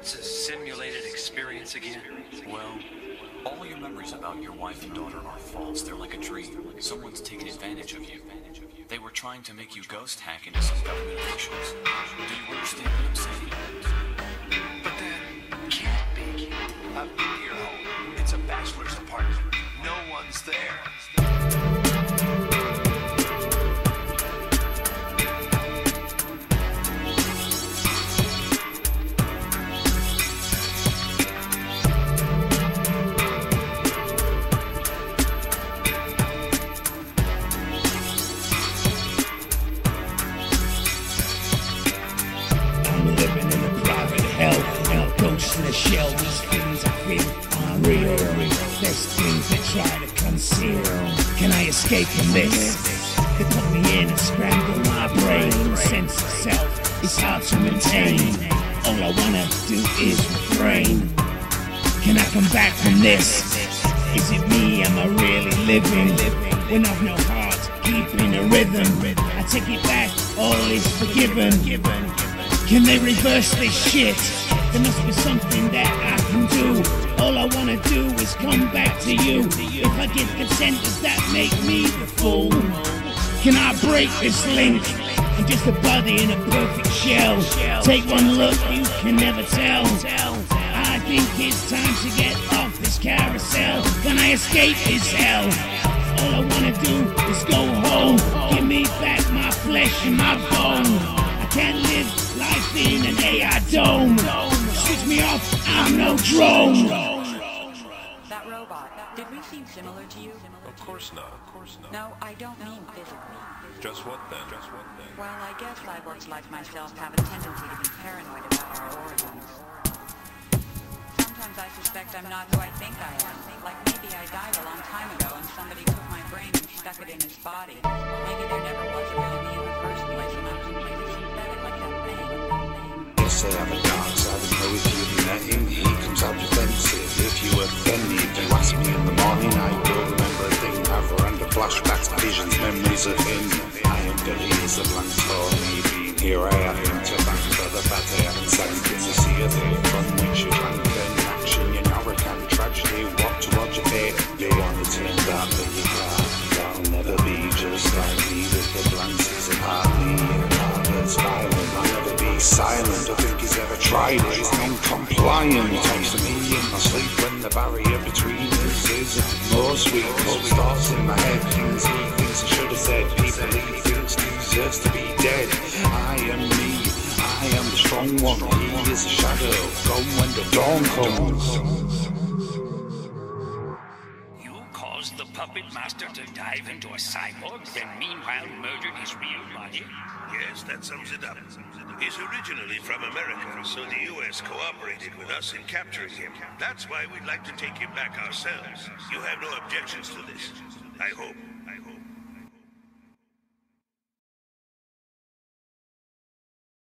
What's a simulated experience again? Well, all your memories about your wife and daughter are false. They're like a dream. Someone's taken advantage of you. They were trying to make you ghost hack into some government officials. Do you shell. These things I feel are real. There's things they try to conceal. Can I escape from this? They put me in and scramble my brain. Sense of self is hard to maintain. All I wanna do is refrain. Can I come back from this? Is it me? Am I really living? When I've no heart, keeping a rhythm. I take it back, all is forgiven. Can they reverse this shit? There must be something that I can do. All I wanna do is come back to you. If I give consent, does that make me the fool? Can I break this link? I'm just a body in a perfect shell. Take one look, you can never tell. I think it's time to get off this carousel. Can I escape this hell? All I wanna do is go home. Give me back my flesh and my bone. I can't live life in an AI dome. Switch me off, I'm no drone. That robot, did we seem similar to you? Of course not. Of course not. No, I don't mean physically. Just what then? Just what then? Well, I guess cyborgs like myself have a tendency to be paranoid about our origins. Sometimes I suspect I'm not who I think I am. Like maybe I died a long time ago and somebody took my brain and stuck it in his body. Maybe there never was a real me in the first place and I'm completely synthetic like that thing. Yes, I flashbacks, visions, memories of him. I am the delirious of blank for me here. I haven't to bank for the fact and sank in the sea of. From which you drank an action, your arrogant tragedy. What towards your fate, beyond the tin that that you can't. That'll never be just like me with the glances of part that's violent. I'll never be silent. I think he's ever tried it. He's non-compliant. Talks to me in my sleep when the barrier between us is more sweet. Thoughts in my head, deserves to be dead. I am me. I am the strong one. He is a shadow. Gone when the dawn comes. You caused the puppet master to dive into a cyborg, then meanwhile murdered his real body? Yes, that sums it up. He's originally from America, so the U.S. cooperated with us in capturing him. That's why we'd like to take him back ourselves. You have no objections to this. I hope. I hope.